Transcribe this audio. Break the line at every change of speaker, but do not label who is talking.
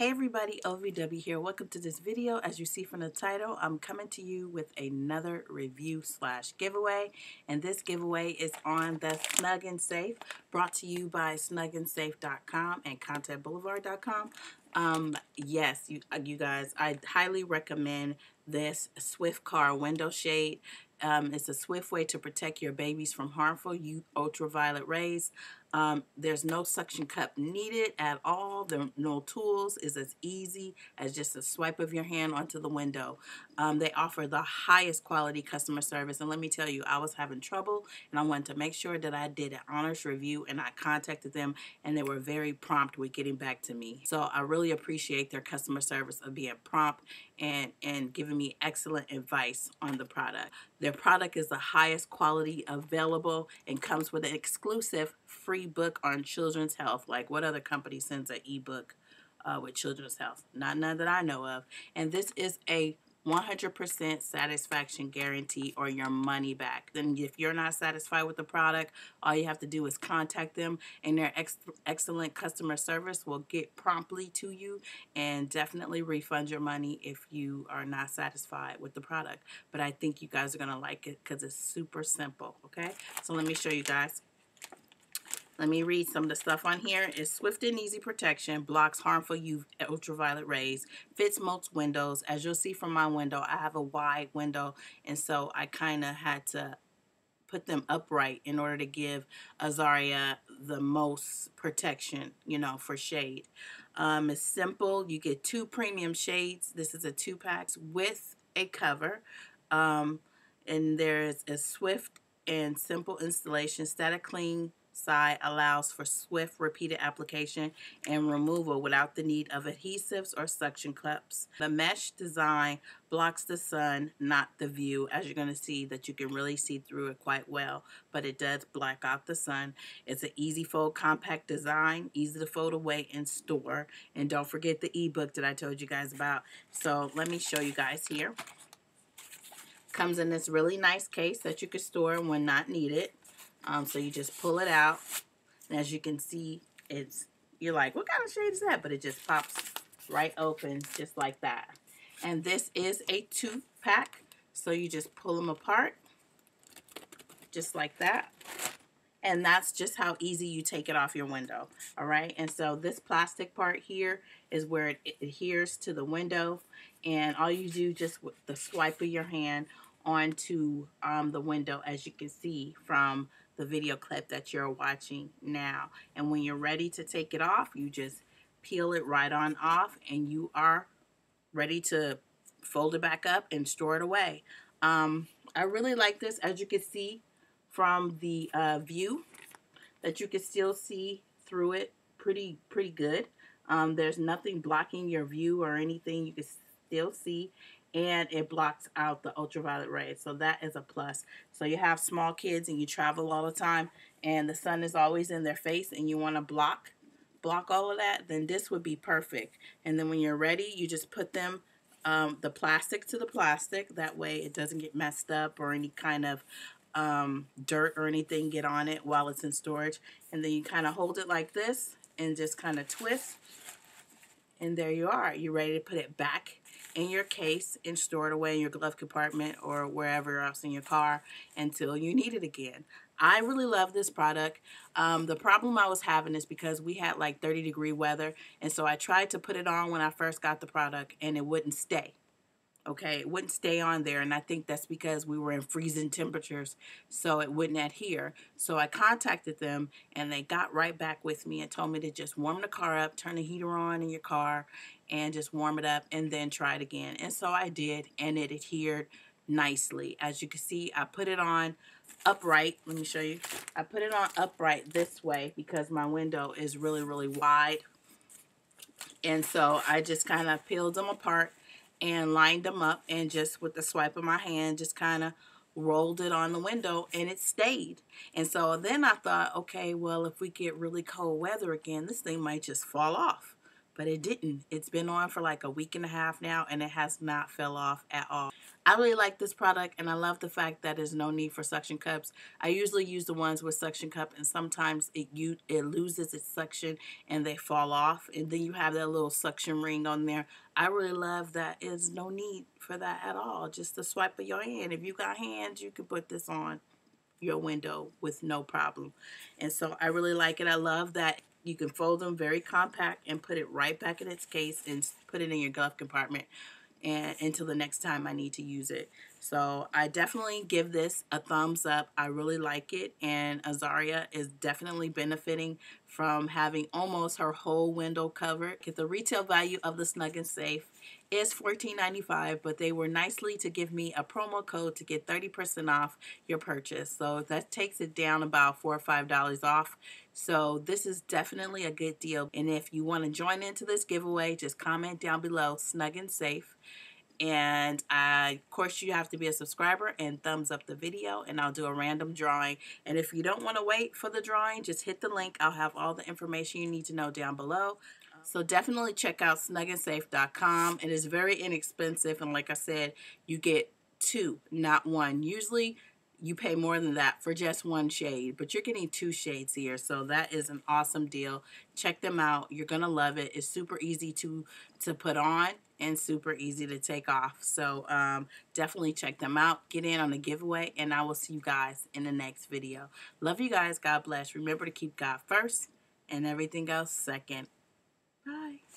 Hey everybody, OVW here. Welcome to this video. As you see from the title, I'm coming to you with another review slash giveaway. And this giveaway is on the Snug and Safe, brought to you by snugandsafe.com and contentboulevard.com. Um, yes, you, uh, you guys, I highly recommend this Swift Car window shade. Um, it's a swift way to protect your babies from harmful ultraviolet rays. Um, there's no suction cup needed at all. Are no tools. It's as easy as just a swipe of your hand onto the window. Um, they offer the highest quality customer service. And let me tell you, I was having trouble and I wanted to make sure that I did an honest review and I contacted them and they were very prompt with getting back to me. So I really appreciate their customer service of being prompt and, and giving me excellent advice on the product. Their product is the highest quality available and comes with an exclusive free book on children's health. Like what other company sends an ebook uh, with children's health? Not none that I know of. And this is a 100% satisfaction guarantee or your money back. Then if you're not satisfied with the product, all you have to do is contact them and their ex excellent customer service will get promptly to you and definitely refund your money if you are not satisfied with the product. But I think you guys are going to like it because it's super simple, okay? So let me show you guys. Let me read some of the stuff on here. It's swift and easy protection, blocks harmful UV ultraviolet rays, fits most windows. As you'll see from my window, I have a wide window, and so I kind of had to put them upright in order to give Azaria the most protection, you know, for shade. Um, it's simple. You get two premium shades. This is a two packs with a cover. Um, and there's a swift and simple installation, static clean side allows for swift repeated application and removal without the need of adhesives or suction cups. The mesh design blocks the sun, not the view, as you're going to see that you can really see through it quite well, but it does block out the sun. It's an easy fold compact design, easy to fold away and store. And don't forget the ebook that I told you guys about. So let me show you guys here. Comes in this really nice case that you can store when not needed. Um, so you just pull it out. And as you can see, it's you're like, what kind of shade is that? But it just pops right open just like that. And this is a two pack. So you just pull them apart just like that. And that's just how easy you take it off your window. All right. And so this plastic part here is where it adheres to the window. And all you do just with the swipe of your hand onto um, the window as you can see from the video clip that you're watching now. And when you're ready to take it off, you just peel it right on off and you are ready to fold it back up and store it away. Um, I really like this as you can see from the uh, view that you can still see through it pretty pretty good. Um, there's nothing blocking your view or anything. You can still see and it blocks out the ultraviolet rays. So that is a plus. So you have small kids and you travel all the time and the sun is always in their face and you want to block block all of that, then this would be perfect. And then when you're ready, you just put them um, the plastic to the plastic. That way it doesn't get messed up or any kind of um, dirt or anything get on it while it's in storage. And then you kind of hold it like this and just kind of twist. And there you are. You're ready to put it back in your case and store it away in your glove compartment or wherever else in your car until you need it again. I really love this product. Um, the problem I was having is because we had like 30 degree weather and so I tried to put it on when I first got the product and it wouldn't stay okay it wouldn't stay on there and I think that's because we were in freezing temperatures so it wouldn't adhere. So I contacted them and they got right back with me and told me to just warm the car up turn the heater on in your car and just warm it up and then try it again. And so I did and it adhered nicely. As you can see I put it on upright. Let me show you. I put it on upright this way because my window is really really wide. And so I just kind of peeled them apart and lined them up and just with the swipe of my hand just kind of rolled it on the window and it stayed. And so then I thought, okay, well, if we get really cold weather again, this thing might just fall off. But it didn't. It's been on for like a week and a half now and it has not fell off at all. I really like this product and I love the fact that there's no need for suction cups. I usually use the ones with suction cup and sometimes it you it loses its suction and they fall off and then you have that little suction ring on there. I really love that there's no need for that at all. Just the swipe of your hand. If you got hands, you can put this on your window with no problem. And so I really like it. I love that you can fold them very compact and put it right back in its case and put it in your glove compartment and until the next time I need to use it. So I definitely give this a thumbs up. I really like it and Azaria is definitely benefiting from having almost her whole window covered. The retail value of the Snug and Safe is $14.95, but they were nicely to give me a promo code to get 30% off your purchase. So that takes it down about 4 or $5 off. So this is definitely a good deal. And if you want to join into this giveaway, just comment down below, Snug and Safe. And I, of course, you have to be a subscriber and thumbs up the video, and I'll do a random drawing. And if you don't want to wait for the drawing, just hit the link. I'll have all the information you need to know down below. So definitely check out snugandsafe.com. It is very inexpensive, and like I said, you get two, not one. Usually, you pay more than that for just one shade, but you're getting two shades here. So that is an awesome deal. Check them out. You're going to love it. It's super easy to, to put on and super easy to take off. So um, definitely check them out. Get in on the giveaway, and I will see you guys in the next video. Love you guys. God bless. Remember to keep God first and everything else second. Bye.